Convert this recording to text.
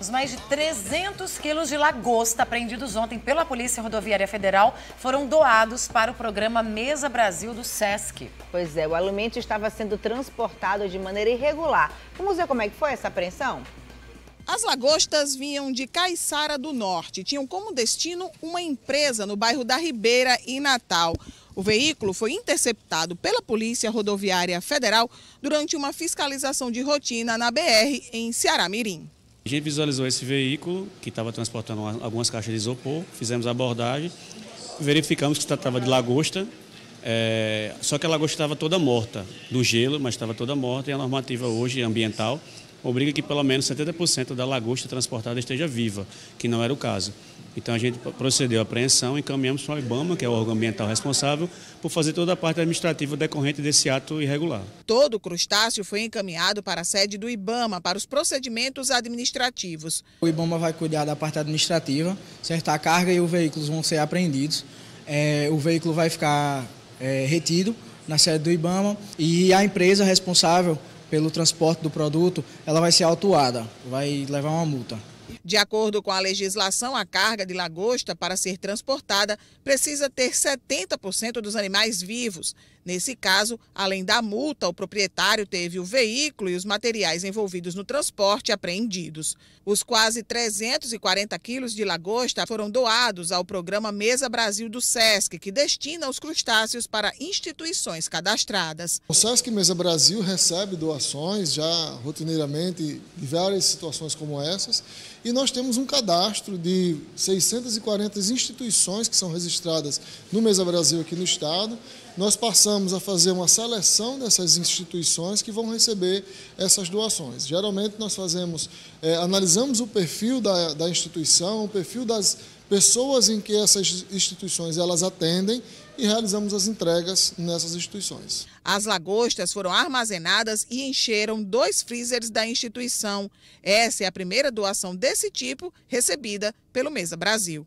Os mais de 300 quilos de lagosta apreendidos ontem pela Polícia Rodoviária Federal foram doados para o programa Mesa Brasil do SESC. Pois é, o alimento estava sendo transportado de maneira irregular. Vamos ver como é que foi essa apreensão? As lagostas vinham de Caiçara do Norte, tinham como destino uma empresa no bairro da Ribeira, em Natal. O veículo foi interceptado pela Polícia Rodoviária Federal durante uma fiscalização de rotina na BR em Ceará Mirim. A gente visualizou esse veículo que estava transportando algumas caixas de isopor, fizemos a abordagem, verificamos que se tratava de lagosta, é, só que a lagosta estava toda morta, do gelo, mas estava toda morta e a normativa hoje ambiental obriga que pelo menos 70% da lagosta transportada esteja viva, que não era o caso. Então a gente procedeu à apreensão e encaminhamos para o IBAMA, que é o órgão ambiental responsável, por fazer toda a parte administrativa decorrente desse ato irregular. Todo o crustáceo foi encaminhado para a sede do IBAMA para os procedimentos administrativos. O IBAMA vai cuidar da parte administrativa, certa a carga e os veículos vão ser apreendidos. É, o veículo vai ficar é, retido na sede do IBAMA e a empresa responsável pelo transporte do produto, ela vai ser autuada, vai levar uma multa. De acordo com a legislação, a carga de lagosta, para ser transportada, precisa ter 70% dos animais vivos. Nesse caso, além da multa, o proprietário teve o veículo e os materiais envolvidos no transporte apreendidos. Os quase 340 quilos de lagosta foram doados ao programa Mesa Brasil do SESC, que destina os crustáceos para instituições cadastradas. O SESC Mesa Brasil recebe doações já rotineiramente de várias situações como essas e nós temos um cadastro de 640 instituições que são registradas no Mesa Brasil aqui no estado. Nós passamos a fazer uma seleção dessas instituições que vão receber essas doações. Geralmente nós fazemos, é, analisamos o perfil da, da instituição, o perfil das pessoas em que essas instituições elas atendem e realizamos as entregas nessas instituições. As lagostas foram armazenadas e encheram dois freezers da instituição. Essa é a primeira doação desse tipo recebida pelo Mesa Brasil.